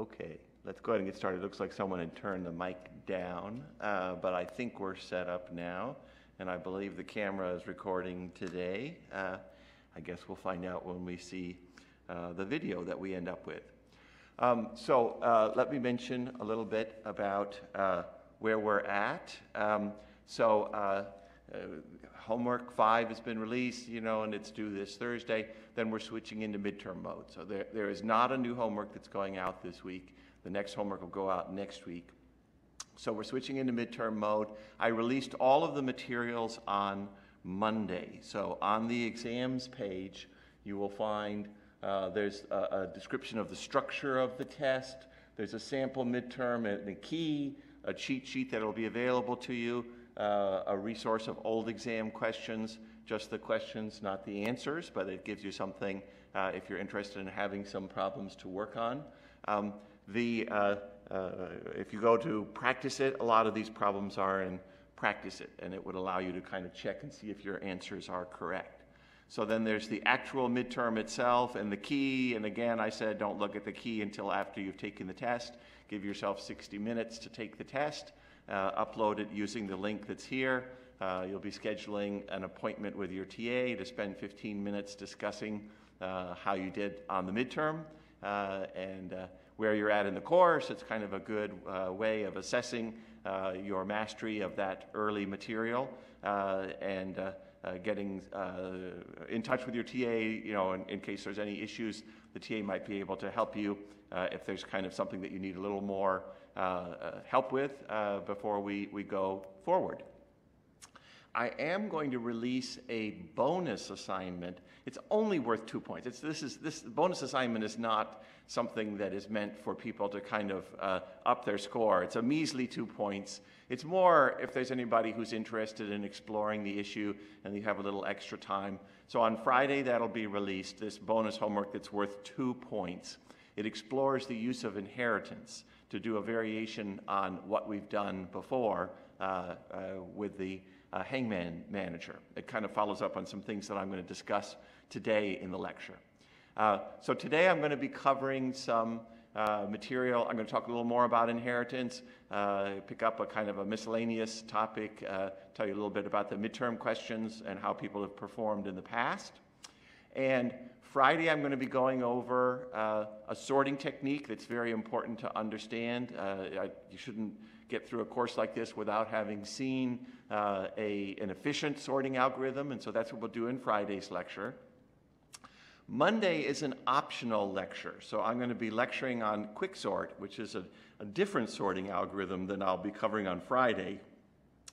Okay, let's go ahead and get started. It Looks like someone had turned the mic down, uh, but I think we're set up now, and I believe the camera is recording today. Uh, I guess we'll find out when we see uh, the video that we end up with. Um, so uh, let me mention a little bit about uh, where we're at. Um, so uh, homework five has been released, you know, and it's due this Thursday. Then we're switching into midterm mode. So there, there is not a new homework that's going out this week. The next homework will go out next week. So we're switching into midterm mode. I released all of the materials on Monday. So on the exams page, you will find uh, there's a, a, description of the structure of the test. There's a sample midterm and a key, a cheat sheet that will be available to you, uh, a resource of old exam questions, just the questions, not the answers, but it gives you something uh, if you're interested in having some problems to work on. Um, the, uh, uh, if you go to practice it, a lot of these problems are in practice it, and it would allow you to kind of check and see if your answers are correct. So then there's the actual midterm itself and the key. And again, I said don't look at the key until after you've taken the test. Give yourself 60 minutes to take the test. Uh, upload it using the link that's here. Uh, you'll be scheduling an appointment with your TA to spend 15 minutes discussing uh, how you did on the midterm uh, and uh, where you're at in the course. It's kind of a good uh, way of assessing your mastery of that early material and uh, getting uh, in touch with your TA, you know, in, in, case there's any issues, the TA might be able to help you uh, if there's kind of something that you need a little more help with uh, before we, we go forward. I am going to release a bonus assignment. It's only worth two points. It's, this, is, this bonus assignment is not something that is meant for people to kind of uh, up their score. It's a measly two points. It's more if there's anybody who's interested in exploring the issue and you have a little extra time. So on Friday, that'll be released, this bonus homework that's worth two points. It explores the use of inheritance to do a variation on what we've done before uh, uh, with the uh, hangman manager. It kind of follows up on some things that I'm going to discuss today in the lecture. Uh, so today I'm going to be covering some uh, material. I'm going to talk a little more about inheritance, uh, pick up a kind of a miscellaneous topic, uh, tell you a little bit about the midterm questions and how people have performed in the past. And Friday, I'm going to be going over uh, a sorting technique that's very important to understand. Uh, I, you shouldn't get through a course like this without having seen uh, a, an efficient sorting algorithm, and so that's what we'll do in Friday's lecture. Monday is an optional lecture, so I'm going to be lecturing on quicksort, which is a, a different sorting algorithm than I'll be covering on Friday.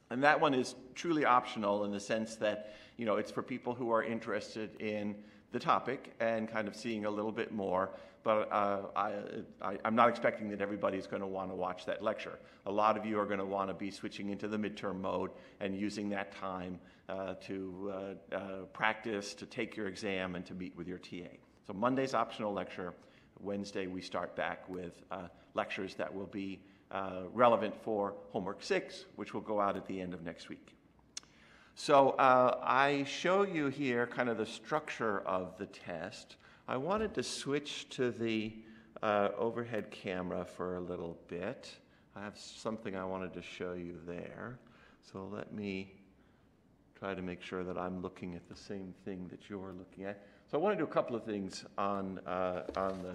And that one is truly optional in the sense that, you know, it's for people who are interested in the topic and kind of seeing a little bit more. But uh, I, am not expecting that everybody's going to want to watch that lecture. A lot of you are going to want to be switching into the midterm mode and using that time uh, to uh, uh, practice, to take your exam, and to meet with your TA. So Monday's optional lecture. Wednesday we start back with uh, lectures that will be uh, relevant for homework six, which will go out at the end of next week. So uh, I show you here kind of the structure of the test. I wanted to switch to the uh, overhead camera for a little bit. I have something I wanted to show you there. So let me try to make sure that I'm looking at the same thing that you're looking at. So I want to do a couple of things on, uh, on the,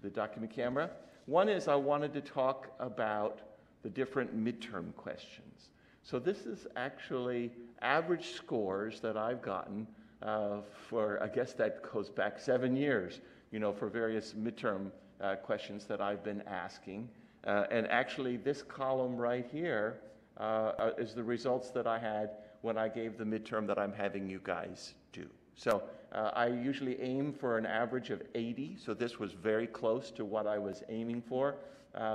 the document camera. One is I wanted to talk about the different midterm questions. So this is actually average scores that I've gotten uh, for, I guess that goes back seven years, you know, for various midterm uh, questions that I've been asking. Uh, and actually, this column right here uh, uh, is the results that I had when I gave the midterm that I'm having you guys do. So uh, I usually aim for an average of 80, so this was very close to what I was aiming for.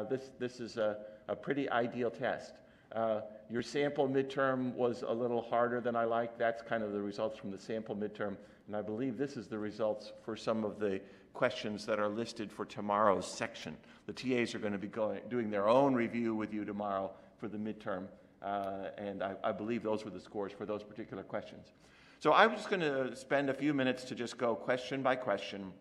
this, this is a, a pretty ideal test. Uh, your sample midterm was a little harder than I liked. That's kind of the results from the sample midterm. And I believe this is the results for some of the questions that are listed for tomorrow's section. The TAs are going to be going, doing their own review with you tomorrow for the midterm. Uh, and I, I believe those were the scores for those particular questions. So I'm just going to spend a few minutes to just go question by question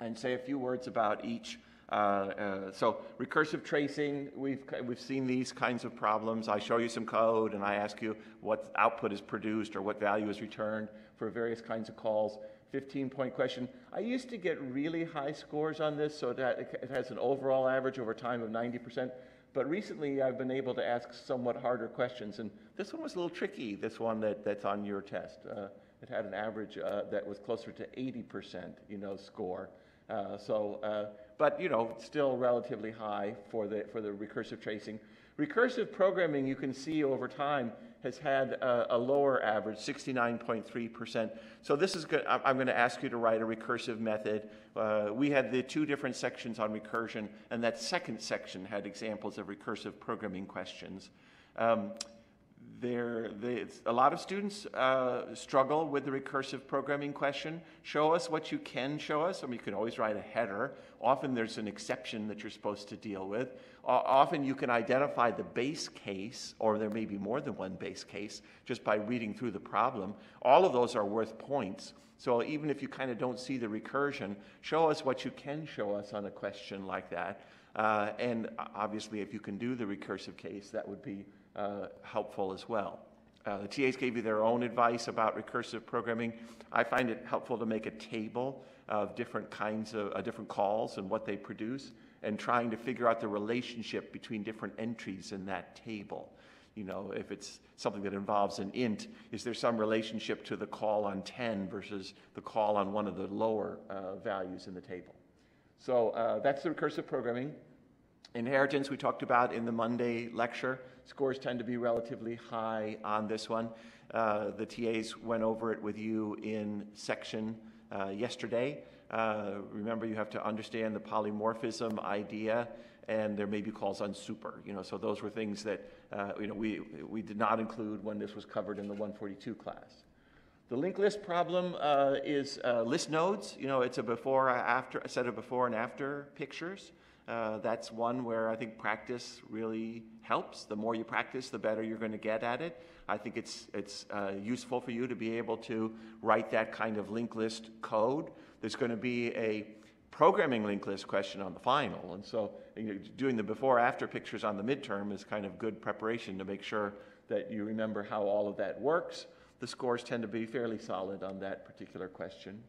and say a few words about each Uh, uh, so recursive tracing, we've, we've seen these kinds of problems. I show you some code and I ask you what output is produced or what value is returned for various kinds of calls. 15 point question. I used to get really high scores on this so that it has an overall average over time of 90%. But recently I've been able to ask somewhat harder questions. And this one was a little tricky, this one that, that's on your test. Uh, it had an average uh, that was closer to 80%, you know, score. Uh, so, uh, but you know, still relatively high for the, for the recursive tracing. Recursive programming, you can see over time, has had a, a lower average, 69.3%. So this is good. I'm going to ask you to write a recursive method. Uh, we had the two different sections on recursion, and that second section had examples of recursive programming questions. Um, there, a lot of students uh, struggle with the recursive programming question. Show us what you can show us. I mean, you can always write a header. Often there's an exception that you're supposed to deal with. Uh, often you can identify the base case, or there may be more than one base case, just by reading through the problem. All of those are worth points. So even if you kind of don't see the recursion, show us what you can show us on a question like that. Uh, and obviously, if you can do the recursive case, that would be uh, helpful as well. Uh, the TAs gave you their own advice about recursive programming. I find it helpful to make a table of different kinds of uh, different calls and what they produce, and trying to figure out the relationship between different entries in that table. You know, if it's something that involves an int, is there some relationship to the call on 10 versus the call on one of the lower uh, values in the table? So uh, that's the recursive programming. Inheritance we talked about in the Monday lecture. Scores tend to be relatively high on this one. Uh, the TAs went over it with you in section uh, yesterday. Uh, remember, you have to understand the polymorphism idea, and there may be calls on super. You know, so those were things that uh, you know we we did not include when this was covered in the 142 class. The linked list problem uh, is uh, list nodes. You know, it's a before after a set of before and after pictures. Uh, that's one where I think practice really helps. The more you practice, the better you're going to get at it. I think it's, it's uh, useful for you to be able to write that kind of linked list code. There's going to be a programming linked list question on the final. And so you know, doing the before after pictures on the midterm is kind of good preparation to make sure that you remember how all of that works. The scores tend to be fairly solid on that particular question.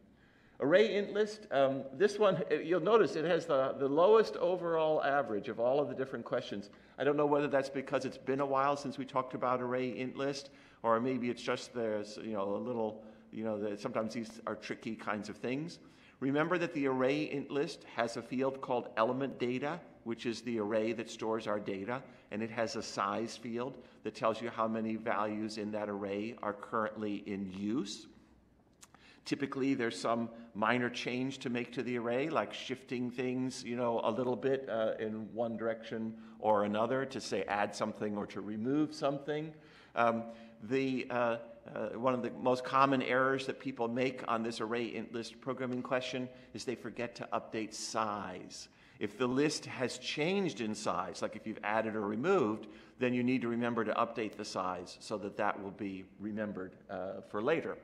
Array int list, um, this one, you'll notice it has the, the lowest overall average of all of the different questions. I don't know whether that's because it's been a while since we talked about array int list, or maybe it's just there's, you know, a little, you know, that sometimes these are tricky kinds of things. Remember that the array int list has a field called element data, which is the array that stores our data, and it has a size field that tells you how many values in that array are currently in use. Typically, there's some minor change to make to the array, like shifting things, you know, a little bit uh, in one direction or another to say add something or to remove something. Um, the, uh, uh, one of the most common errors that people make on this array list programming question is they forget to update size. If the list has changed in size, like if you've added or removed, then you need to remember to update the size so that that will be remembered uh, for later.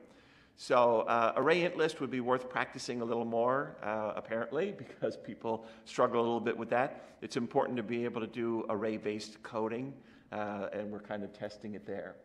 So uh, array int list would be worth practicing a little more, uh, apparently, because people struggle a little bit with that. It's important to be able to do array-based coding, uh, and we're kind of testing it there.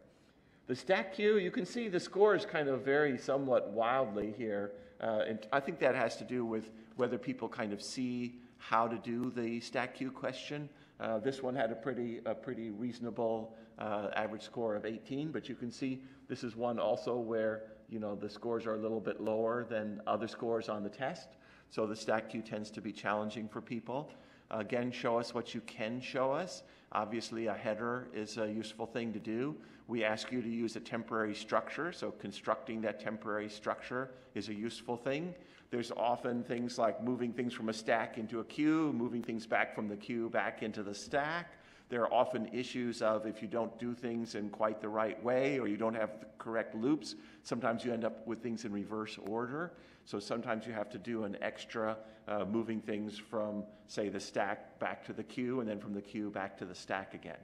The stack queue, you can see the scores kind of vary somewhat wildly here. Uh, and I think that has to do with whether people kind of see how to do the stack queue question. Uh, this one had a pretty, a pretty reasonable uh, average score of 18, but you can see this is one also where you know, the scores are a little bit lower than other scores on the test. So the stack queue tends to be challenging for people. Again, show us what you can show us. Obviously, a header is a useful thing to do. We ask you to use a temporary structure, so constructing that temporary structure is a useful thing. There's often things like moving things from a stack into a queue, moving things back from the queue back into the stack. There are often issues of if you don't do things in quite the right way or you don't have the correct loops, sometimes you end up with things in reverse order. So sometimes you have to do an extra uh, moving things from, say, the stack back to the queue and then from the queue back to the stack again.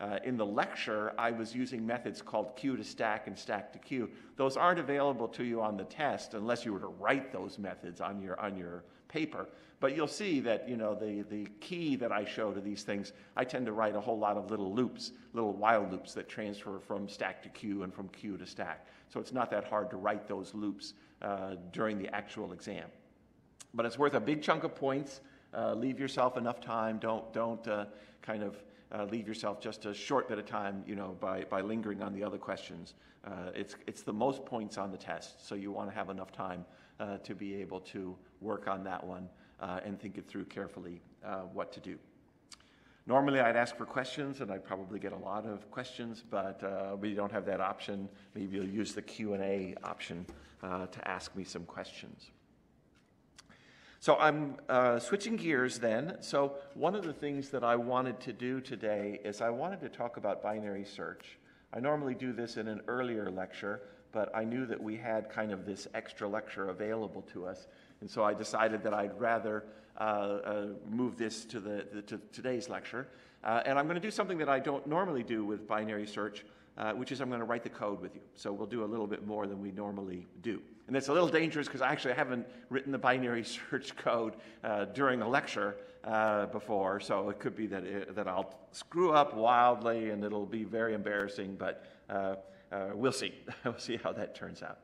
Uh, in the lecture, I was using methods called queue to stack and stack to queue. Those aren't available to you on the test unless you were to write those methods on your, on your paper. But you'll see that, you know, the, the key that I show to these things, I tend to write a whole lot of little loops, little while loops that transfer from stack to queue and from queue to stack. So it's not that hard to write those loops uh, during the actual exam. But it's worth a big chunk of points. Uh, leave yourself enough time. Don't, don't uh, kind of uh, leave yourself just a short bit of time, you know, by, by lingering on the other questions. Uh, it's, it's the most points on the test, so you want to have enough time uh, to be able to work on that one uh, and think it through carefully uh, what to do. Normally, I'd ask for questions, and I'd probably get a lot of questions, but uh, we don't have that option. Maybe you'll use the Q&A option uh, to ask me some questions. So I'm uh, switching gears then. So one of the things that I wanted to do today is I wanted to talk about binary search. I normally do this in an earlier lecture, but I knew that we had kind of this extra lecture available to us. And so I decided that I'd rather uh, uh, move this to, the, the to today's lecture. Uh, and I'm going to do something that I don't normally do with binary search, uh, which is I'm going to write the code with you. So we'll do a little bit more than we normally do. And it's a little dangerous because I actually haven't written the binary search code uh, during a lecture uh, before. So it could be that, it, that I'll screw up wildly and it'll be very embarrassing, but we'll see. we'll see how that turns out.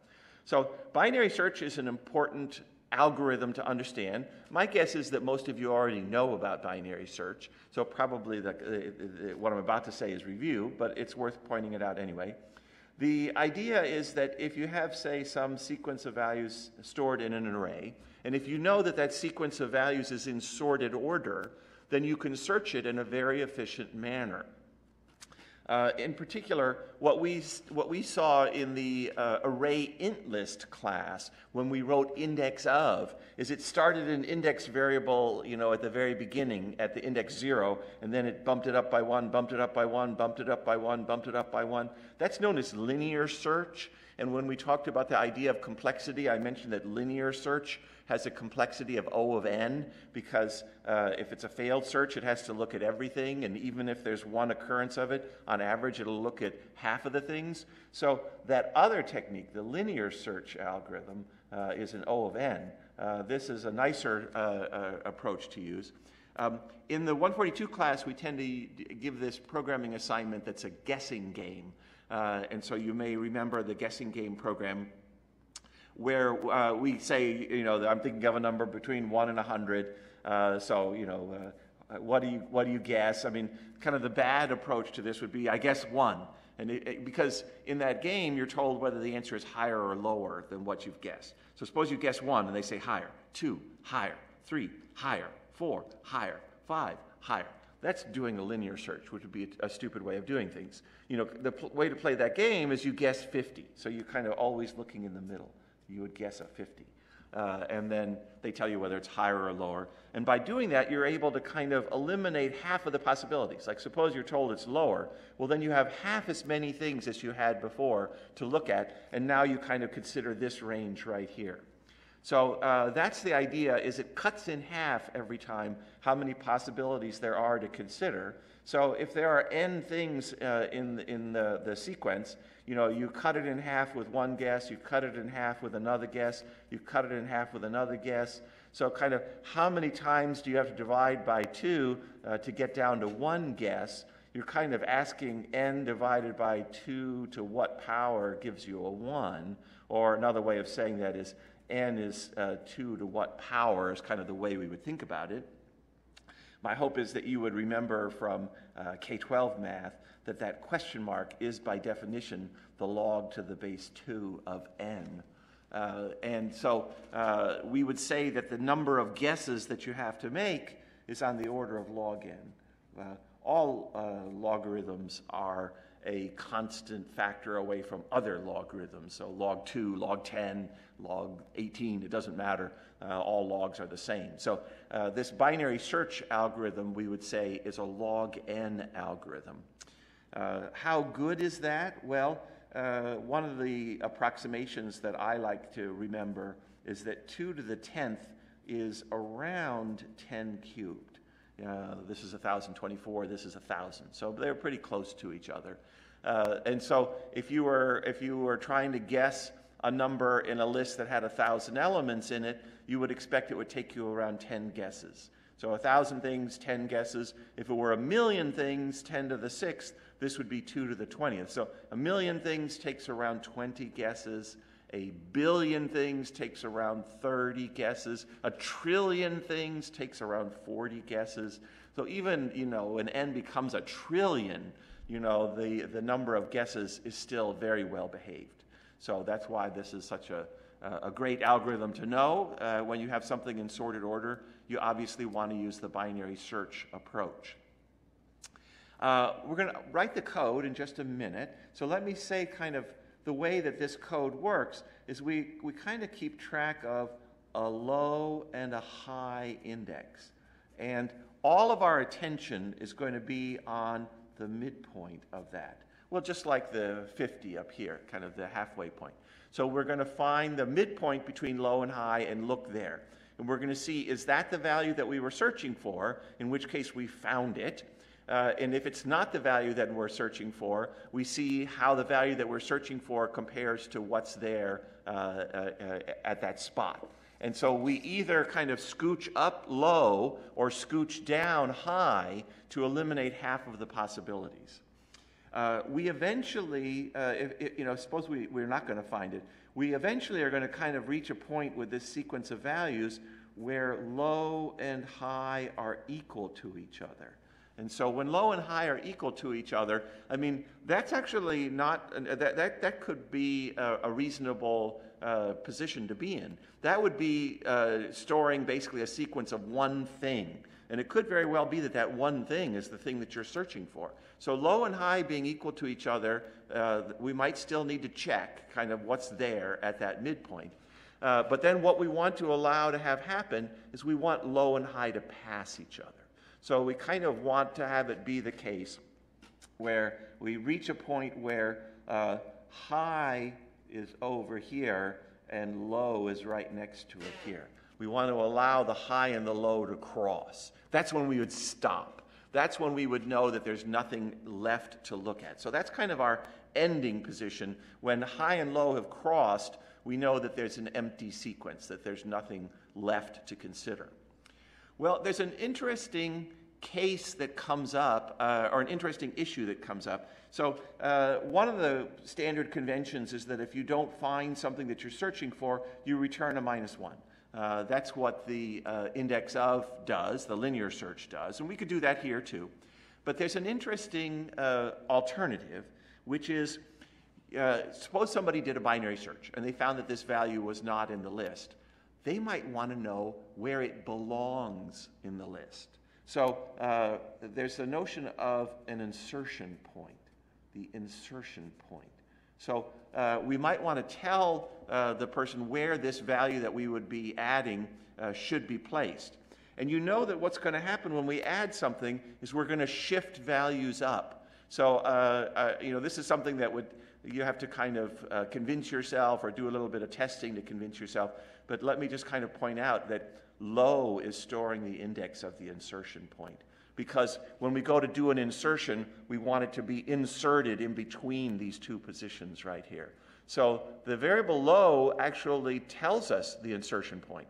So binary search is an important algorithm to understand. My guess is that most of you already know about binary search, so probably the, uh, what I'm about to say is review, but it's worth pointing it out anyway. The idea is that if you have, say, some sequence of values stored in an array, and if you know that that sequence of values is in sorted order, then you can search it in a very efficient manner. Uh, in particular, what we, what we saw in the uh, array int list class when we wrote index of is it started an index variable, you know, at the very beginning at the index zero, and then it bumped it up by one, bumped it up by one, bumped it up by one, bumped it up by one. That's known as linear search. And when we talked about the idea of complexity, I mentioned that linear search has a complexity of O of n because uh, if it's a failed search, it has to look at everything. And even if there's one occurrence of it, on average, it'll look at half of the things. So that other technique, the linear search algorithm, uh, is an O of n. Uh, this is a nicer uh, uh, approach to use. Um, in the 142 class, we tend to give this programming assignment that's a guessing game. Uh, and so you may remember the guessing game program where uh, we say, you know, I'm thinking of a number between one and a hundred. Uh, so, you know, uh, what do you what do you guess? I mean, kind of the bad approach to this would be, I guess one, and it, it, because in that game you're told whether the answer is higher or lower than what you've guessed. So suppose you guess one, and they say higher, two, higher, three, higher, four, higher, five, higher. That's doing a linear search, which would be a, a stupid way of doing things. You know, the pl- way to play that game is you guess 50, so you're kind of always looking in the middle you would guess a 50. Uh, and then they tell you whether it's higher or lower. And by doing that, you're able to kind of eliminate half of the possibilities. Like, suppose you're told it's lower, well, then you have half as many things as you had before to look at, and now you kind of consider this range right here. So uh, that's the idea, is it cuts in half every time how many possibilities there are to consider. So if there are n things uh, in, in the, the sequence, you know, you cut it in half with one guess, you cut it in half with another guess, you cut it in half with another guess. So, kind of, how many times do you have to divide by two uh, to get down to one guess? You're kind of asking n divided by 2 to what power gives you a 1. Or another way of saying that is n is uh, 2 to what power is kind of the way we would think about it. My hope is that you would remember from uh, K 12 math that that question mark is by definition the log to the base 2 of n. Uh, and so uh, we would say that the number of guesses that you have to make is on the order of log n. Uh, all uh, logarithms are a constant factor away from other logarithms. So log 2, log 10, log 18, it doesn't matter. Uh, all logs are the same. So uh, this binary search algorithm, we would say, is a log n algorithm. Uh, how good is that? Well, uh, one of the approximations that I like to remember is that 2 to the 10th is around 10 cubed. Uh, this is 1024, this is 1000. So they're pretty close to each other. Uh, and so if you were if you were trying to guess a number in a list that had a thousand elements in it, you would expect it would take you around 10 guesses. So a thousand things, 10 guesses. If it were a million things, 10 to the sixth, this would be 2 to the 20th. So a million things takes around 20 guesses. A billion things takes around 30 guesses. A trillion things takes around 40 guesses. So even, you know, when n becomes a trillion, you know, the, the number of guesses is still very well behaved. So that's why this is such a, a great algorithm to know. Uh, when you have something in sorted order, you obviously want to use the binary search approach. Uh, we're going to write the code in just a minute. So let me say kind of the way that this code works is we, we kind of keep track of a low and a high index. And all of our attention is going to be on the midpoint of that. Well, just like the 50 up here, kind of the halfway point. So we're going to find the midpoint between low and high and look there. And we're going to see, is that the value that we were searching for, in which case we found it. Uh, and if it's not the value that we're searching for, we see how the value that we're searching for compares to what's there uh, uh, at that spot. And so we either kind of scooch up low or scooch down high to eliminate half of the possibilities. Uh, we eventually, uh, if, if, you know, suppose we, we're not going to find it, we eventually are going to kind of reach a point with this sequence of values where low and high are equal to each other. And so when low and high are equal to each other, I mean, that's actually not, that, that, that could be a, a reasonable uh, position to be in. That would be uh, storing basically a sequence of one thing. And it could very well be that that one thing is the thing that you're searching for. So low and high being equal to each other, uh, we might still need to check kind of what's there at that midpoint. Uh, but then what we want to allow to have happen is we want low and high to pass each other. So we kind of want to have it be the case where we reach a point where uh, high is over here and low is right next to it here. We want to allow the high and the low to cross. That's when we would stop. That's when we would know that there's nothing left to look at. So that's kind of our ending position. When high and low have crossed, we know that there's an empty sequence, that there's nothing left to consider. Well, there's an interesting case that comes up, uh, or an interesting issue that comes up. So, uh, one of the standard conventions is that if you don't find something that you're searching for, you return a minus one. Uh, that's what the uh, index of does, the linear search does, and we could do that here too. But there's an interesting uh, alternative, which is uh, suppose somebody did a binary search and they found that this value was not in the list they might want to know where it belongs in the list. So uh, there's the notion of an insertion point, the insertion point. So uh, we might want to tell uh, the person where this value that we would be adding uh, should be placed. And you know that what's going to happen when we add something is we're going to shift values up. So uh, uh, you know this is something that would you have to kind of convince yourself or do a little bit of testing to convince yourself but let me just kind of point out that low is storing the index of the insertion point. Because when we go to do an insertion, we want it to be inserted in between these two positions right here. So the variable low actually tells us the insertion point.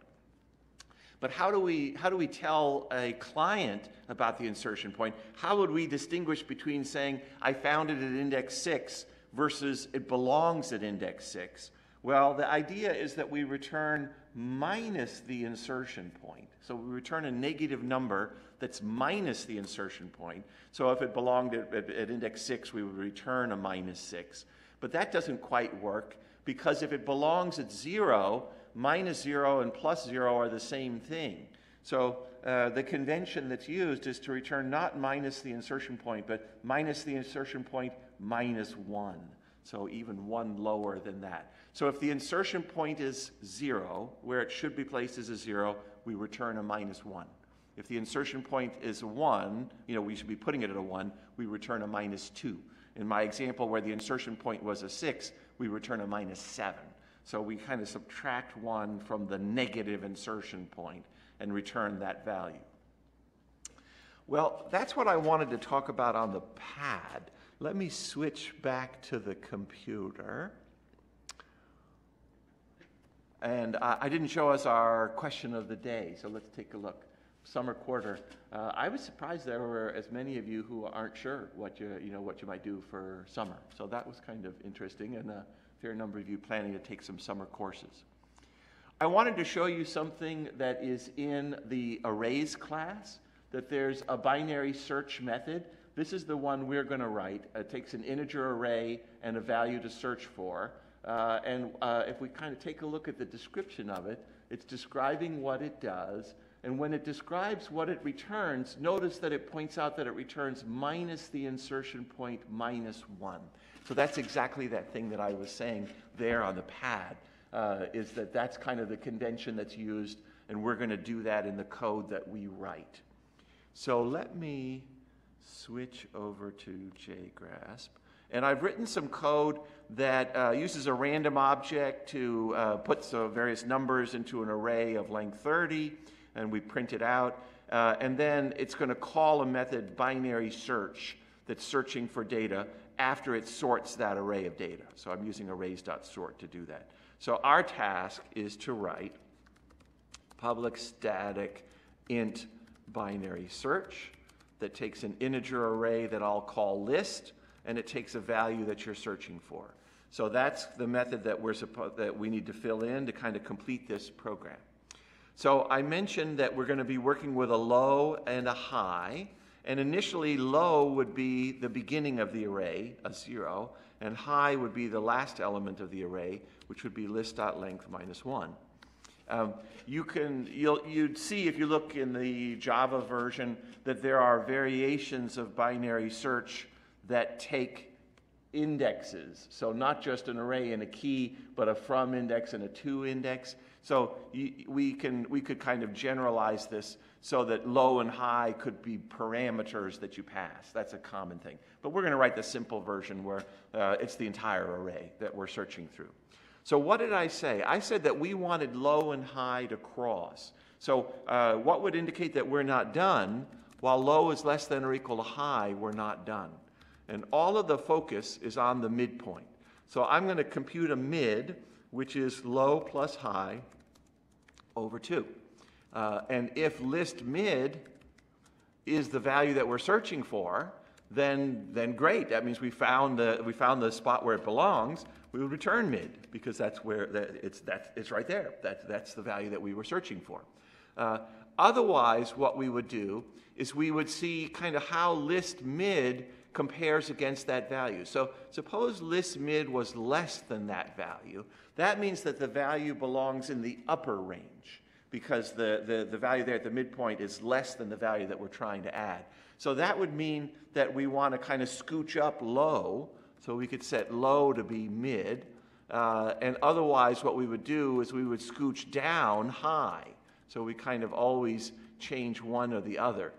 But how do we how do we tell a client about the insertion point? How would we distinguish between saying I found it at index 6 versus it belongs at index 6? Well, the idea is that we return minus the insertion point. So we return a negative number that's minus the insertion point. So if it belonged at, at, at, index 6, we would return a minus 6. But that doesn't quite work because if it belongs at 0, minus 0 and plus 0 are the same thing. So uh, the convention that's used is to return not minus the insertion point, but minus the insertion point minus 1. So even one lower than that. So if the insertion point is zero, where it should be placed is a zero, we return a minus one. If the insertion point is one, you know, we should be putting it at a one, we return a minus two. In my example where the insertion point was a six, we return a minus seven. So we kind of subtract one from the negative insertion point and return that value. Well, that's what I wanted to talk about on the pad. Let me switch back to the computer. And I, I didn't show us our question of the day, so let's take a look. Summer quarter. Uh, I was surprised there were as many of you who aren't sure what you, you know, what you might do for summer. So that was kind of interesting, and a fair number of you planning to take some summer courses. I wanted to show you something that is in the arrays class, that there's a binary search method. This is the one we're going to write. It takes an integer array and a value to search for. Uh, and uh, if we kind of take a look at the description of it, it's describing what it does. And when it describes what it returns, notice that it points out that it returns minus the insertion point minus 1. So that's exactly that thing that I was saying there on the pad uh, is that that's kind of the convention that's used, and we're going to do that in the code that we write. So let me switch over to JGrasp. And I've written some code that uh, uses a random object to uh, put some various numbers into an array of length 30, and we print it out. Uh, and then it's going to call a method binary search that's searching for data after it sorts that array of data. So I'm using arrays.sort to do that. So our task is to write public static int binary search that takes an integer array that I'll call list, and it takes a value that you're searching for. So that's the method that, we're suppo- that we need to fill in to kind of complete this program. So I mentioned that we're going to be working with a low and a high. And initially, low would be the beginning of the array, a zero, and high would be the last element of the array, which would be list.length minus 1. Um, you can, you'll, you'd see if you look in the Java version that there are variations of binary search that take indexes. So not just an array and a key, but a from index and a to index. So we, can, we could kind of generalize this so that low and high could be parameters that you pass. That's a common thing. But we're going to write the simple version where uh, it's the entire array that we're searching through. So, what did I say? I said that we wanted low and high to cross. So, uh, what would indicate that we're not done? While low is less than or equal to high, we're not done. And all of the focus is on the midpoint. So, I'm going to compute a mid, which is low plus high, over 2. Uh, and if list mid is the value that we're searching for, then, then great. That means we found, the, we found the spot where it belongs. We would return mid because that's where that, it's, that, it's right there. That, that's the value that we were searching for. Uh, otherwise, what we would do is we would see kind of how list mid compares against that value. So suppose list mid was less than that value. That means that the value belongs in the upper range because the, the, the value there at the midpoint is less than the value that we're trying to add. So that would mean that we want to kind of scooch up low. So we could set low to be mid. Uh, and otherwise, what we would do is we would scooch down high. So we kind of always change one or the other.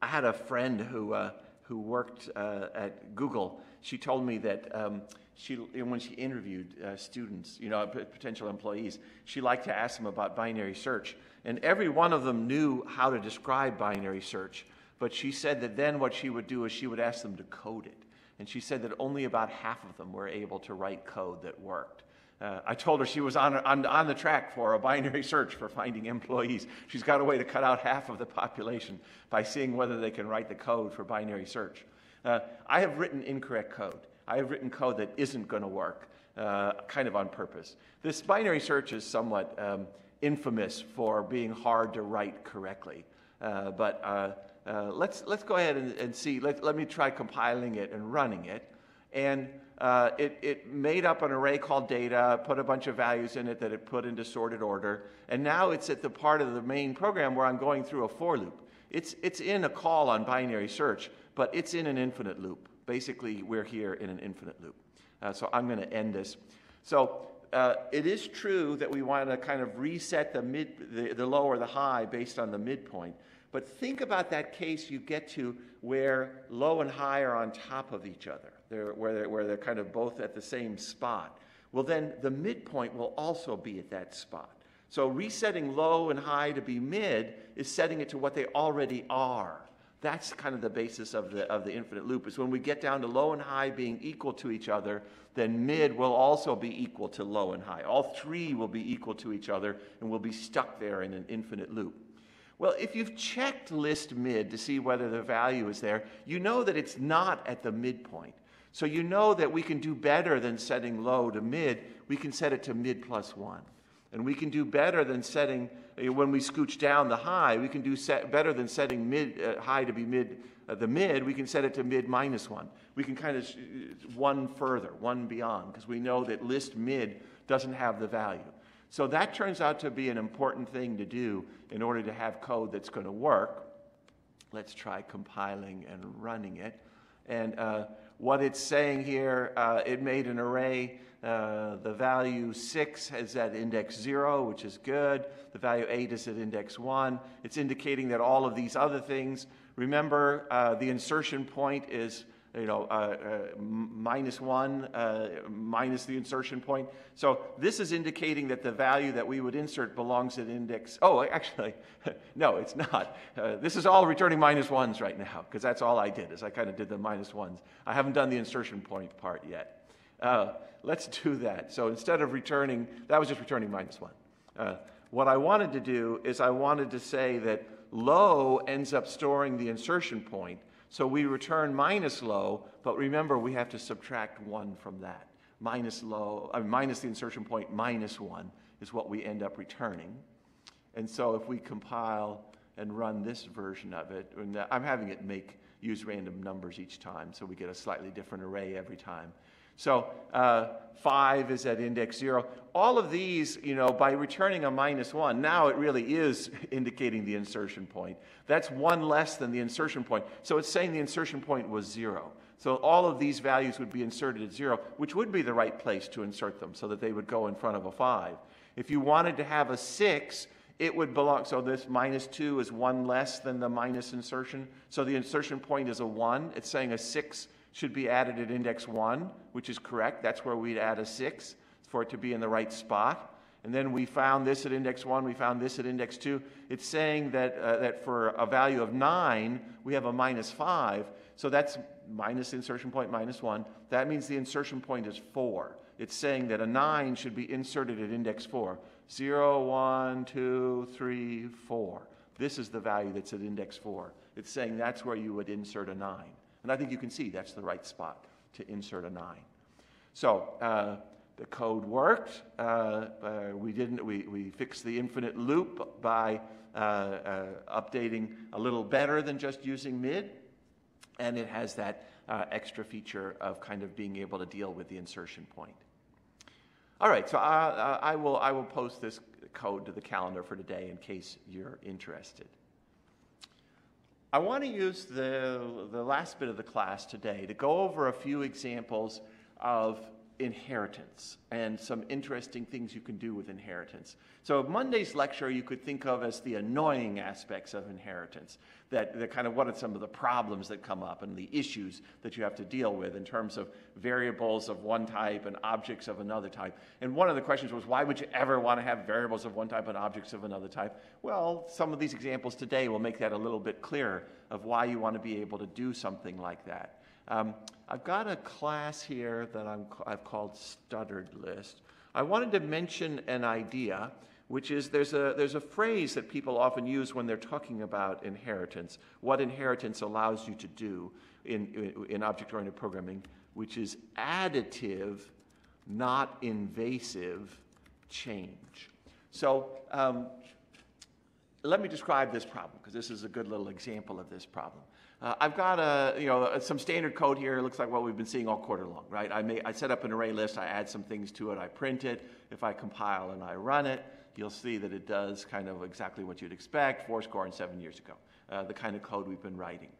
I had a friend who, uh, who worked uh, at Google. She told me that um, she, when she interviewed uh, students, you know, potential employees, she liked to ask them about binary search. And every one of them knew how to describe binary search. But she said that then what she would do is she would ask them to code it. And she said that only about half of them were able to write code that worked. Uh, I told her she was on, on, on the track for a binary search for finding employees. She's got a way to cut out half of the population by seeing whether they can write the code for binary search. Uh, I have written incorrect code. I have written code that isn't going to work, uh, kind of on purpose. This binary search is somewhat um, infamous for being hard to write correctly. Uh, but uh, uh, let's, let's go ahead and, and see. Let, let me try compiling it and running it. And uh, it, it made up an array called data, put a bunch of values in it that it put into sorted order. And now it's at the part of the main program where I'm going through a for loop. It's, it's in a call on binary search, but it's in an infinite loop. Basically, we're here in an infinite loop. Uh, so I'm going to end this. So uh, it is true that we want to kind of reset the, mid, the, the low or the high based on the midpoint. But think about that case you get to where low and high are on top of each other, they're, where, they're, where they're kind of both at the same spot. Well, then the midpoint will also be at that spot. So resetting low and high to be mid is setting it to what they already are. That's kind of the basis of the, of the infinite loop, is when we get down to low and high being equal to each other, then mid will also be equal to low and high. All three will be equal to each other, and we'll be stuck there in an infinite loop. Well, if you've checked list mid to see whether the value is there, you know that it's not at the midpoint. So you know that we can do better than setting low to mid. We can set it to mid plus one. And we can do better than setting, eh, when we scooch down the high, we can do set, better than setting mid, uh, high to be mid, uh, the mid, we can set it to mid minus one. We can kind of sh- one further, one beyond, because we know that list mid doesn't have the value. So that turns out to be an important thing to do in order to have code that's going to work. Let's try compiling and running it. And uh, what it's saying here, uh, it made an array uh, the value 6 is at index 0, which is good. The value 8 is at index 1. It's indicating that all of these other things, remember uh, the insertion point is you know, uh, uh minus 1 uh, minus the insertion point. So this is indicating that the value that we would insert belongs at index. Oh, actually, no, it's not. this is all returning 1s right now because that's all I did is I kind of did the 1s. I haven't done the insertion point part yet. Uh, let's do that. So instead of returning, that was just returning minus one. Uh, what I wanted to do is I wanted to say that low ends up storing the insertion point. So we return minus low, but remember we have to subtract one from that. Minus low, I mean, minus the insertion point minus one is what we end up returning. And so if we compile and run this version of it, and I'm having it make use random numbers each time, so we get a slightly different array every time. So uh, 5 is at index 0. All of these, you know, by returning a minus 1, now it really is indicating the insertion point. That's one less than the insertion point. So it's saying the insertion point was 0. So all of these values would be inserted at 0, which would be the right place to insert them so that they would go in front of a 5. If you wanted to have a 6, it would belong, so this minus 2 is 1 less than the minus insertion. So the insertion point is a 1. It's saying a 6 should be added at index 1, which is correct. That's where we'd add a 6 for it to be in the right spot. And then we found this at index 1, we found this at index 2. It's saying that, uh, that for a value of 9, we have a minus 5. So that's minus insertion point minus 1. That means the insertion point is 4. It's saying that a 9 should be inserted at index 4. 0, 1, 2, 3, 4. This is the value that's at index 4. It's saying that's where you would insert a 9. And I think you can see that's the right spot to insert a 9. So uh, the code worked. Uh, uh, we didn't. We, we fixed the infinite loop by uh, uh, updating a little better than just using mid, and it has that uh, extra feature of kind of being able to deal with the insertion point. All right, so I, I will I will post this code to the calendar for today in case you're interested. I want to use the, the last bit of the class today to go over a few examples of inheritance and some interesting things you can do with inheritance. So Monday's lecture you could think of as the annoying aspects of inheritance, that, that kind of what are some of the problems that come up and the issues that you have to deal with in terms of variables of one type and objects of another type. And one of the questions was, why would you ever want to have variables of one type and objects of another type? Well, some of these examples today will make that a little bit clearer of why you want to be able to do something like that. Um, I've got a class here that i have called Stuttered List. I wanted to mention an idea which is there's a, there's a phrase that people often use when they're talking about inheritance, what inheritance allows you to do in, in, in object oriented programming, which is additive, not invasive change. So um, let me describe this problem because this is a good little example of this problem. Uh, I've got a, you know, some standard code here. It looks like what we've been seeing all quarter long, right? I, may, I set up an array list, I add some things to it, I print it. If I compile and I run it, you'll see that it does kind of exactly what you'd expect, four score and seven years ago, uh, the kind of code we've been writing.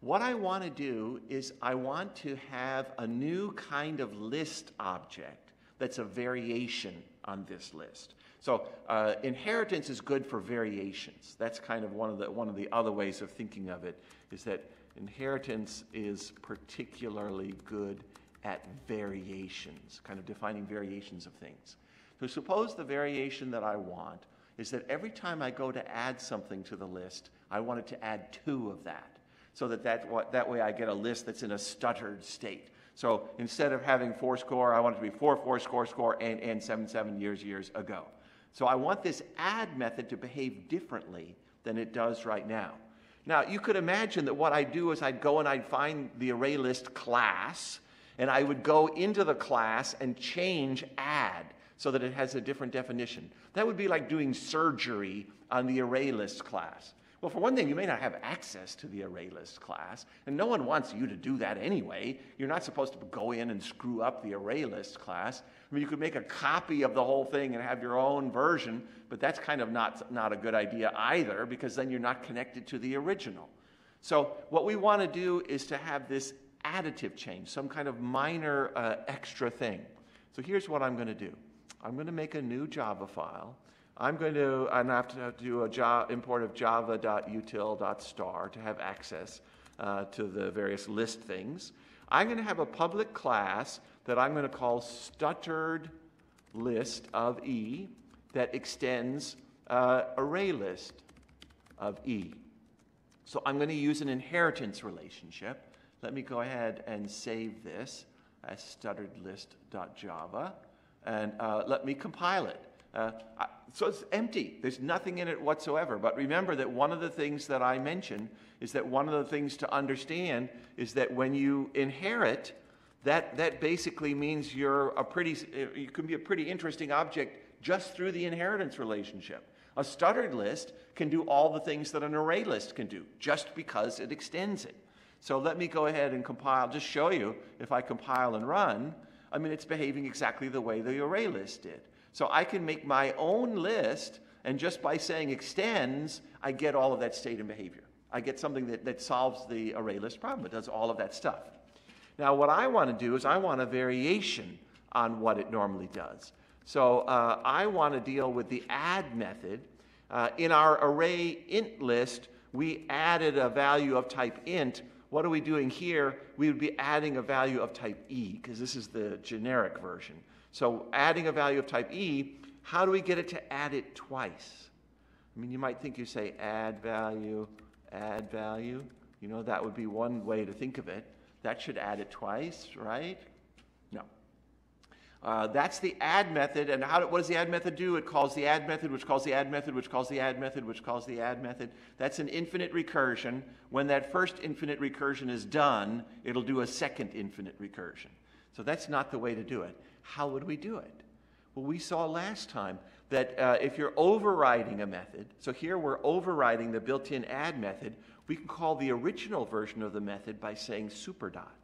What I want to do is I want to have a new kind of list object that's a variation on this list. So uh, inheritance is good for variations. That's kind of one of the one of the other ways of thinking of it is that inheritance is particularly good at variations, kind of defining variations of things. So suppose the variation that I want is that every time I go to add something to the list, I wanted to add two of that so that, that, that way I get a list that's in a stuttered state. So instead of having four score, I want it to be four, four, score, score, and, and seven, seven years, years ago. So I want this add method to behave differently than it does right now. Now, you could imagine that what I'd do is I'd go and I'd find the array list class, and I would go into the class and change add so that it has a different definition. That would be like doing surgery on the array list class. Well, for one thing, you may not have access to the array list class, and no one wants you to do that anyway. You're not supposed to go in and screw up the array list class. I mean, you could make a copy of the whole thing and have your own version, but that's kind of not, not a good idea either because then you're not connected to the original. So, what we want to do is to have this additive change, some kind of minor uh, extra thing. So, here's what I'm going to do I'm going to make a new Java file. I'm going to, going to have to do a import of java.util.star to have access uh, to the various list things. I'm going to have a public class that I'm going to call stuttered list of E that extends uh, array list of E. So I'm going to use an inheritance relationship. Let me go ahead and save this as stutteredlist.java and uh, let me compile it. Uh, so it's empty. There's nothing in it whatsoever. But remember that one of the things that I mentioned is that one of the things to understand is that when you inherit, that, that basically means you're a pretty, you can be a pretty interesting object just through the inheritance relationship. A stuttered list can do all the things that an array list can do just because it extends it. So let me go ahead and compile, just show you if I compile and run, I mean, it's behaving exactly the way the array list did. So I can make my own list, and just by saying extends, I get all of that state and behavior. I get something that, that solves the array list problem. It does all of that stuff. Now, what I want to do is I want a variation on what it normally does. So uh, I want to deal with the add method. Uh, in our array int list, we added a value of type int. What are we doing here? We would be adding a value of type e, because this is the generic version. So adding a value of type E, how do we get it to add it twice? I mean, you might think you say add value, add value. You know, that would be one way to think of it. That should add it twice, right? No. Uh, that's the add method. And how, what does the add method do? It calls the add method, which calls the add method, which calls the add method, which calls the add method. That's an infinite recursion. When that first infinite recursion is done, it'll do a second infinite recursion. So that's not the way to do it. How would we do it? Well, we saw last time that uh, if you're overriding a method, so here we're overriding the built in add method, we can call the original version of the method by saying super dot.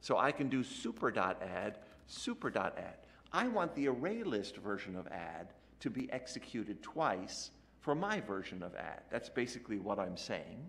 So I can do super dot add, super dot add. I want the array list version of add to be executed twice for my version of add. That's basically what I'm saying.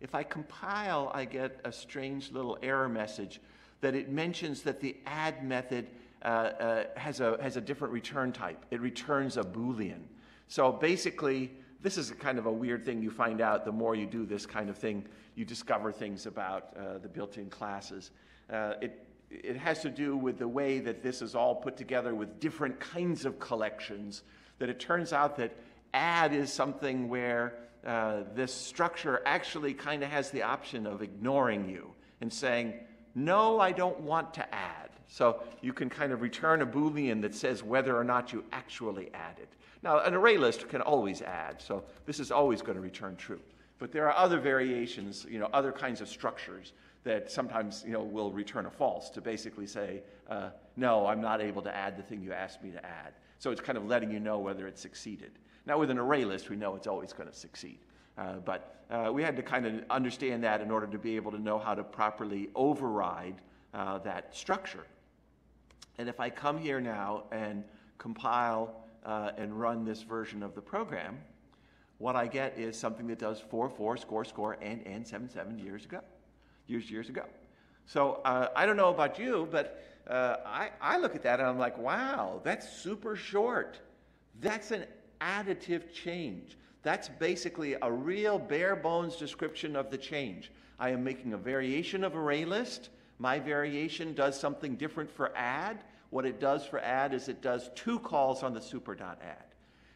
If I compile, I get a strange little error message that it mentions that the add method uh, uh, has, a, has a different return type. It returns a Boolean. So basically, this is a kind of a weird thing you find out the more you do this kind of thing. You discover things about uh, the built in classes. Uh, it, it has to do with the way that this is all put together with different kinds of collections. That it turns out that add is something where uh, this structure actually kind of has the option of ignoring you and saying, no, I don't want to add. So you can kind of return a Boolean that says whether or not you actually added. Now, an array list can always add, so this is always going to return true. But there are other variations, you know, other kinds of structures that sometimes, you know, will return a false to basically say, uh, no, I'm not able to add the thing you asked me to add. So it's kind of letting you know whether it succeeded. Now, with an array list, we know it's always going to succeed. Uh, but uh, we had to kind of understand that in order to be able to know how to properly override uh, that structure. And if I come here now and compile uh, and run this version of the program, what I get is something that does 4, 4, score, score, and, and 7, 7 years ago. Years, years ago. So uh, I don't know about you, but uh, I, I look at that and I'm like, wow, that's super short. That's an additive change. That's basically a real bare bones description of the change. I am making a variation of array list. My variation does something different for add. What it does for add is it does two calls on the super.add.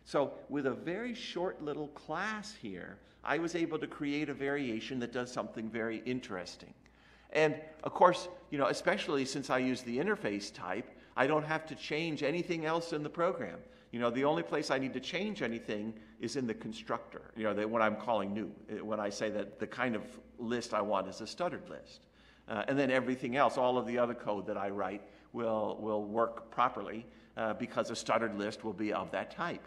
So with a very short little class here, I was able to create a variation that does something very interesting. And of course, you know, especially since I use the interface type, I don't have to change anything else in the program. You know, the only place I need to change anything is in the constructor, you know, the, what I'm calling new, uh, when I say that the kind of list I want is a stuttered list. Uh, and then everything else, all of the other code that I write will, will work properly uh, because a stuttered list will be of that type.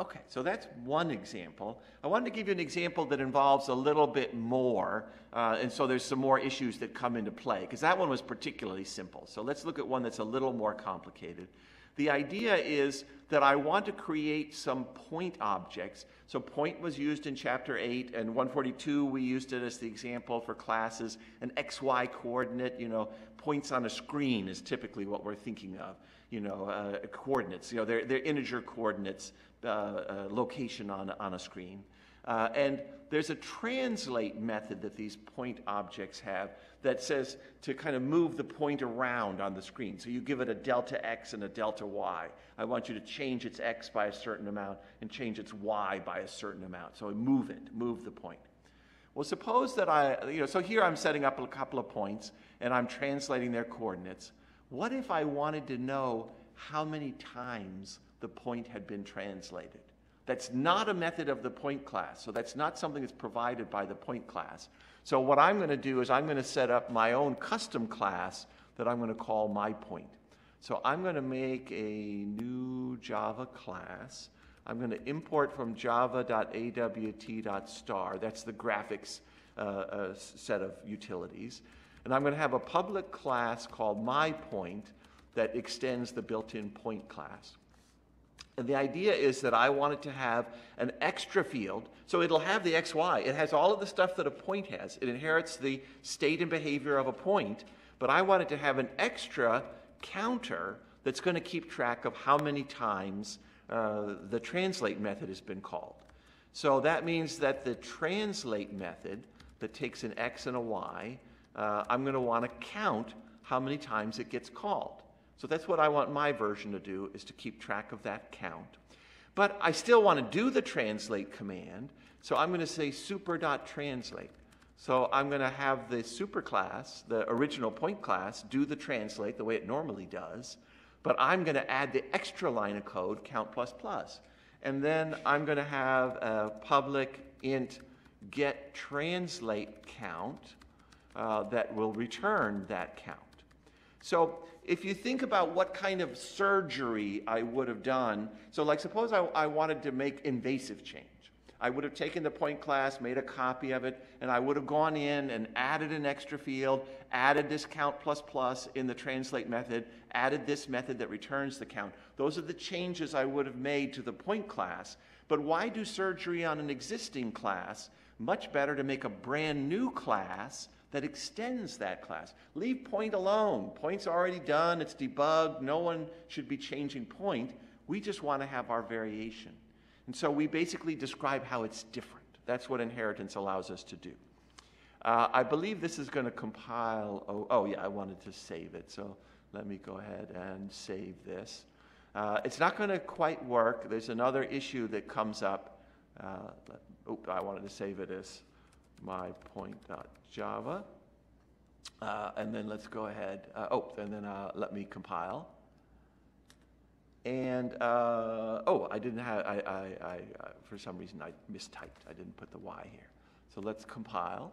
Okay, so that's one example. I wanted to give you an example that involves a little bit more, uh, and so there's some more issues that come into play, because that one was particularly simple. So let's look at one that's a little more complicated. The idea is that I want to create some point objects. So point was used in chapter 8, and 142 we used it as the example for classes. An XY coordinate, you know, points on a screen is typically what we're thinking of. You know, uh, coordinates, you know, they're, integer coordinates uh, uh, location on, on a screen. Uh, and there's a translate method that these point objects have that says to kind of move the point around on the screen. So you give it a delta x and a delta y. I want you to change its x by a certain amount and change its y by a certain amount. So I move it, move the point. Well, suppose that I, you know, so here I'm setting up a couple of points and I'm translating their coordinates. What if I wanted to know how many times the point had been translated. That's not a method of the point class, so that's not something that's provided by the point class. So what I'm going to do is I'm going to set up my own custom class that I'm going to call my point. So I'm going to make a new Java class. I'm going to import from java.awt.star. That's the graphics uh, uh, set of utilities. And I'm going to have a public class called myPoint that extends the built-in point class. And the idea is that I want it to have an extra field. So it'll have the XY. It has all of the stuff that a point has. It inherits the state and behavior of a point. But I want it to have an extra counter that's going to keep track of how many times uh, the translate method has been called. So that means that the translate method that takes an X and a Y, uh, I'm going to want to count how many times it gets called. So that's what I want my version to do, is to keep track of that count. But I still want to do the translate command, so I'm going to say super.translate. So I'm going to have the super class, the original point class, do the translate the way it normally does, but I'm going to add the extra line of code, count plus plus. And then I'm going to have a public int get translate count uh, that will return that count. So if you think about what kind of surgery I would have done, so like suppose I, I wanted to make invasive change. I would have taken the point class, made a copy of it, and I would have gone in and added an extra field, added this count plus plus in the translate method, added this method that returns the count. Those are the changes I would have made to the point class. But why do surgery on an existing class? Much better to make a brand new class that extends that class. Leave point alone. Point's already done, it's debugged, no one should be changing point. We just want to have our variation. And so we basically describe how it's different. That's what inheritance allows us to do. Uh, I believe this is going to compile. Oh, oh, yeah, I wanted to save it. So let me go ahead and save this. Uh, it's not going to quite work. There's another issue that comes up. Uh, oh, I wanted to save it as my point.java. Uh, and then let's go ahead. Uh, oh, and then uh, let me compile. And, uh, oh, I didn't have, I, I, I, uh, for some reason, I mistyped. I didn't put the Y here. So let's compile.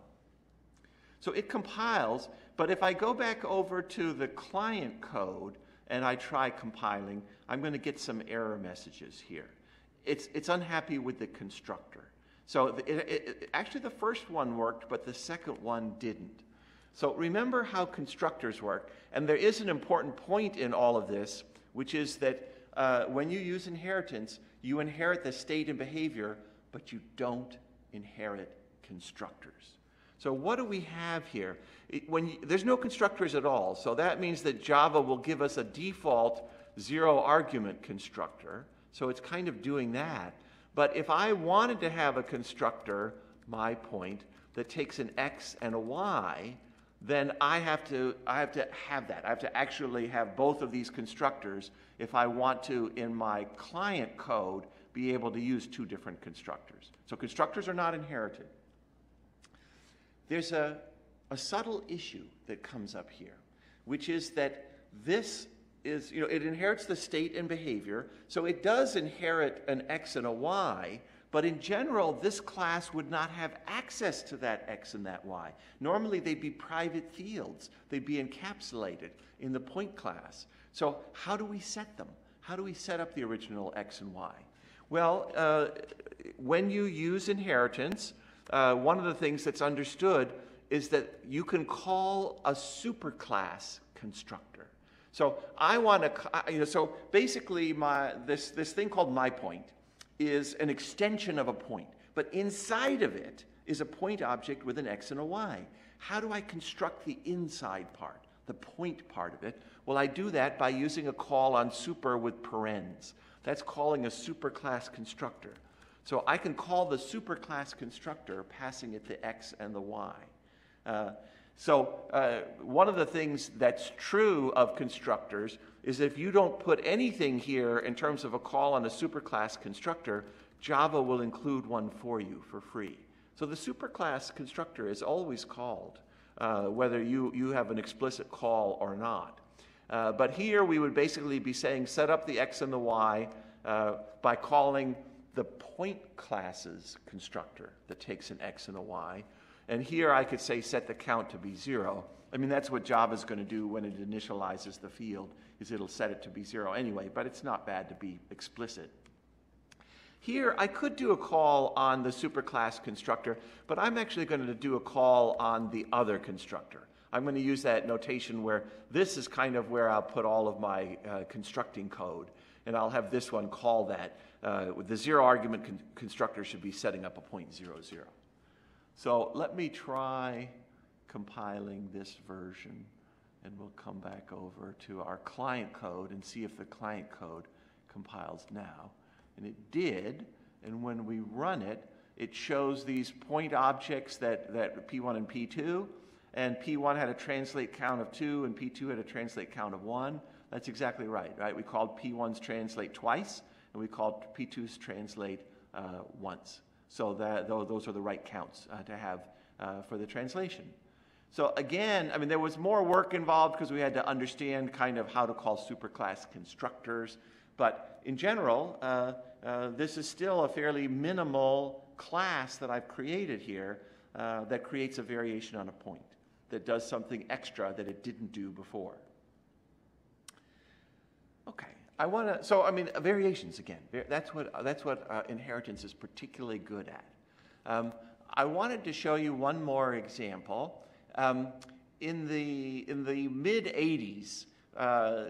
So it compiles, but if I go back over to the client code and I try compiling, I'm going to get some error messages here. It's, it's unhappy with the constructor. So it, it, it, actually, the first one worked, but the second one didn't. So remember how constructors work. And there is an important point in all of this, which is that uh, when you use inheritance, you inherit the state and behavior, but you don't inherit constructors. So what do we have here? when you, there's no constructors at all, so that means that Java will give us a default zero argument constructor. So it's kind of doing that. But if I wanted to have a constructor, my point, that takes an x and a y, then I have to I have to have that. I have to actually have both of these constructors if I want to in my client code be able to use two different constructors. So constructors are not inherited. There's a, a subtle issue that comes up here, which is that this is, you know, it inherits the state and behavior, so it does inherit an x and a y, but in general, this class would not have access to that x and that y. Normally, they'd be private fields. They'd be encapsulated in the point class. So how do we set them? How do we set up the original x and y? Well, uh, when you use inheritance, uh, one of the things that's understood is that you can call a superclass constructor. So I want to, you know, so basically my, this, this thing called my point is an extension of a point, but inside of it is a point object with an x and a y. How do I construct the inside part, the point part of it? Well, I do that by using a call on super with parens. That's calling a superclass constructor. So I can call the superclass constructor passing it the x and the y. Uh, so uh, one of the things that's true of constructors is if you don't put anything here in terms of a call on a superclass constructor, Java will include one for you for free. So the superclass constructor is always called, uh, whether you, you have an explicit call or not. Uh, but here we would basically be saying set up the x and the y uh, by calling the point classes constructor that takes an x and a y. And here I could say set the count to be zero. I mean, that's what Java is going to do when it initializes the field, is it'll set it to be zero anyway, but it's not bad to be explicit. Here, I could do a call on the superclass constructor, but I'm actually going to do a call on the other constructor. I'm going to use that notation where this is kind of where I'll put all of my uh, constructing code, and I'll have this one call that. Uh, the zero argument con constructor should be setting up a point zero zero. So let me try compiling this version and we'll come back over to our client code and see if the client code compiles now. And it did, and when we run it, it shows these point objects that, that P1 and P2, and P1 had a translate count of 2, and P2 had a translate count of 1. That's exactly right, right? We called P1's translate twice, and we called P2's translate uh, once. So that, those are the right counts uh, to have uh, for the translation. So again, I mean, there was more work involved because we had to understand kind of how to call superclass constructors. But in general, uh, uh, this is still a fairly minimal class that I've created here uh, that creates a variation on a point, that does something extra that it didn't do before. I want to, so I mean, variations again, that's what, that's what uh, inheritance is particularly good at. Um, I wanted to show you one more example. Um, in the, in the mid 80s, uh,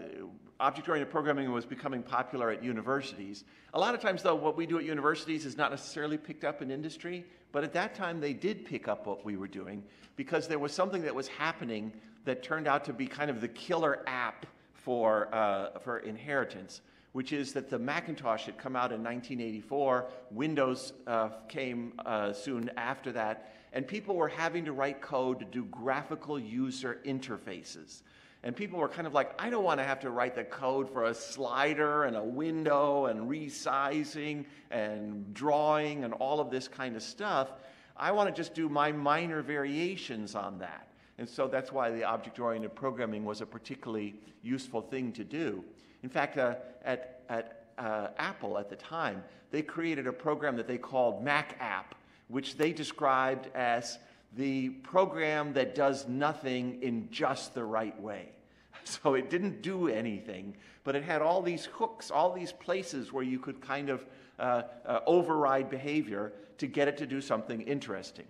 object-oriented programming was becoming popular at universities. A lot of times, though, what we do at universities is not necessarily picked up in industry, but at that time they did pick up what we were doing because there was something that was happening that turned out to be kind of the killer app for, uh, for inheritance, which is that the Macintosh had come out in 1984, Windows uh, came uh, soon after that, and people were having to write code to do graphical user interfaces. And people were kind of like, I don't want to have to write the code for a slider and a window and resizing and drawing and all of this kind of stuff. I want to just do my minor variations on that. And so that's why the object-oriented programming was a particularly useful thing to do. In fact, uh, at, at uh, Apple at the time, they created a program that they called MacApp, which they described as the program that does nothing in just the right way. So it didn't do anything, but it had all these hooks, all these places where you could kind of uh, uh, override behavior to get it to do something interesting.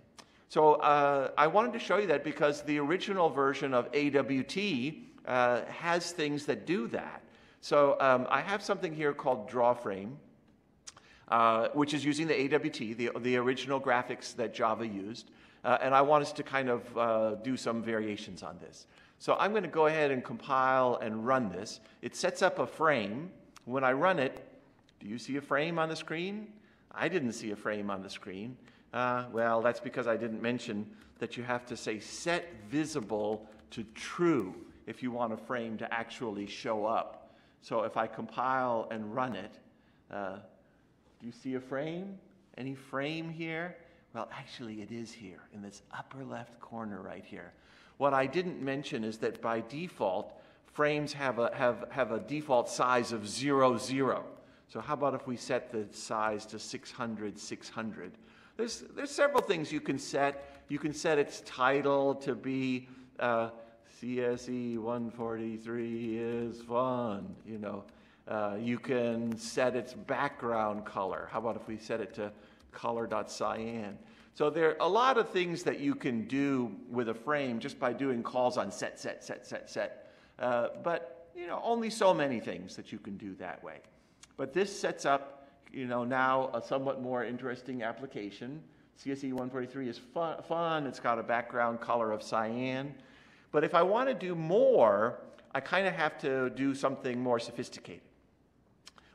So uh, I wanted to show you that because the original version of AWT uh, has things that do that. So um, I have something here called DrawFrame, uh, which is using the AWT, the, the original graphics that Java used. Uh, and I want us to kind of uh, do some variations on this. So I'm going to go ahead and compile and run this. It sets up a frame. When I run it, do you see a frame on the screen? I didn't see a frame on the screen. Uh, well, that's because I didn't mention that you have to say set visible to true if you want a frame to actually show up. So if I compile and run it, uh, Do you see a frame? Any frame here? Well, actually, it is here in this upper left corner right here. What I didn't mention is that by default, frames have a, have, have a default size of 0, 0. So how about if we set the size to 600, 600? There's, there's several things you can set. You can set its title to be uh, CSE 143 is fun, you know. Uh, you can set its background color. How about if we set it to color.cyan? So there are a lot of things that you can do with a frame just by doing calls on set, set, set, set, set. Uh, but, you know, only so many things that you can do that way. But this sets up, you know, now a somewhat more interesting application. CSE 143 is fun, fun. It's got a background color of cyan. But if I want to do more, I kind of have to do something more sophisticated.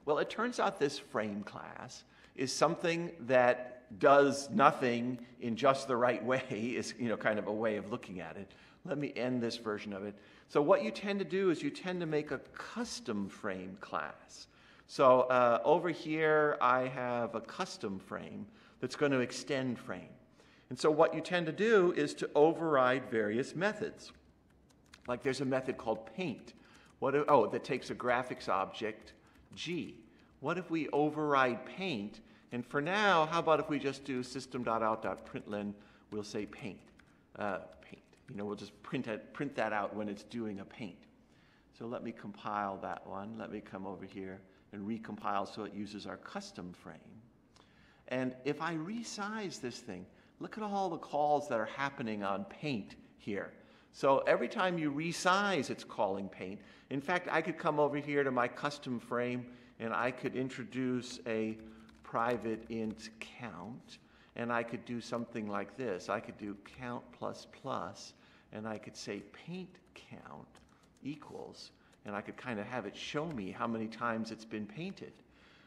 Well, it turns out this frame class is something that does nothing in just the right way, is you know, kind of a way of looking at it. Let me end this version of it. So what you tend to do is you tend to make a custom frame class. So uh, over here, I have a custom frame that's going to extend frame. And so what you tend to do is to override various methods. Like there's a method called paint. What if, oh, that takes a graphics object G. What if we override paint? And for now, how about if we just do system.out.println, we'll say paint, uh, paint. You know, we'll just print, it, print that out when it's doing a paint. So let me compile that one. Let me come over here and recompile so it uses our custom frame. And if I resize this thing, look at all the calls that are happening on paint here. So every time you resize, it's calling paint. In fact, I could come over here to my custom frame and I could introduce a private int count and I could do something like this. I could do count plus plus and I could say paint count equals and I could kind of have it show me how many times it's been painted.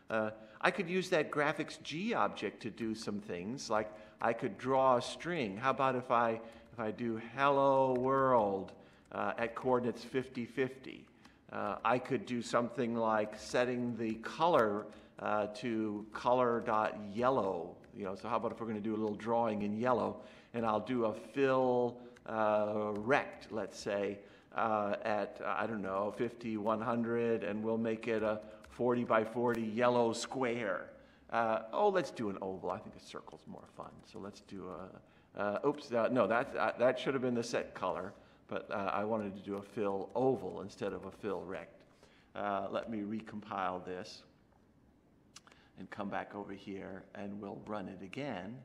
Uh, I could use that graphics G object to do some things, like I could draw a string. How about if I if I do hello world uh, at coordinates 50, 50, uh, I could do something like setting the color uh, to color.yellow. You know, so how about if we're going to do a little drawing in yellow, and I'll do a fill uh, rect, let's say, uh, at, I don't know, 50, 100, and we'll make it a 40 by 40 yellow square. Uh, oh, let's do an oval. I think a circle's more fun. So let's do a, oops, no, that, uh, that should have been the set color, but uh, I wanted to do a fill oval instead of a fill rect. Uh, let me recompile this and come back over here and we'll run it again.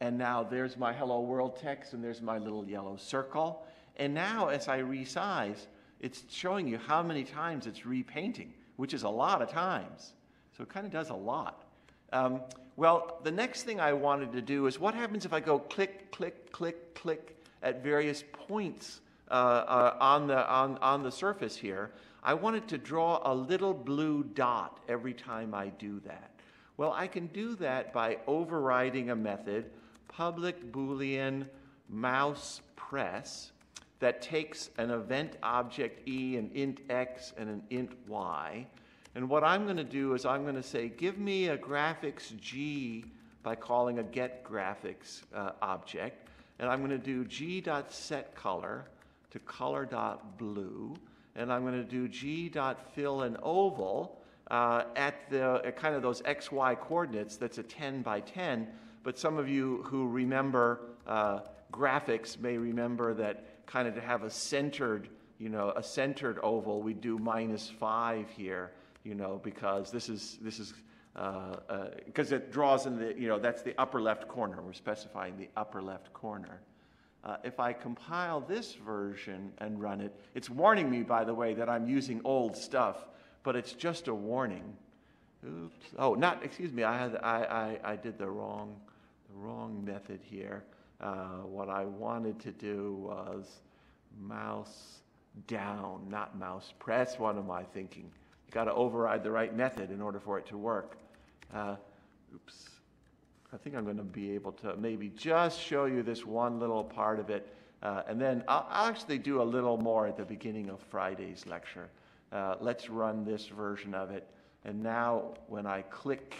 And now there's my hello world text and there's my little yellow circle. And now as I resize, it's showing you how many times it's repainting, which is a lot of times. So it kind of does a lot. Um, well, the next thing I wanted to do is what happens if I go click, click, click, click at various points uh, uh, on, the, on, on the surface here? I wanted to draw a little blue dot every time I do that. Well, I can do that by overriding a method, public boolean mouse press, that takes an event object e, an int x, and an int y, and what I'm going to do is I'm going to say, give me a graphics G by calling a get graphics uh, object. And I'm going to do g.setColor to color.blue. And I'm going to do g.fill an oval uh, at the at kind of those xy coordinates that's a 10 by 10. But some of you who remember uh, graphics may remember that kind of to have a centered, you know, a centered oval, we do minus 5 here you know, because this is, this is, because uh, uh, it draws in the, you know, that's the upper left corner. We're specifying the upper left corner. Uh, if I compile this version and run it, it's warning me, by the way, that I'm using old stuff, but it's just a warning. Oops. Oh, not, excuse me, I, had, I, I, I did the wrong, the wrong method here. Uh, what I wanted to do was mouse down, not mouse press. What am I thinking? you got to override the right method in order for it to work. Uh, oops. I think I'm going to be able to maybe just show you this one little part of it. Uh, and then I'll, I'll, actually do a little more at the beginning of Friday's lecture. Uh, let's run this version of it. And now when I click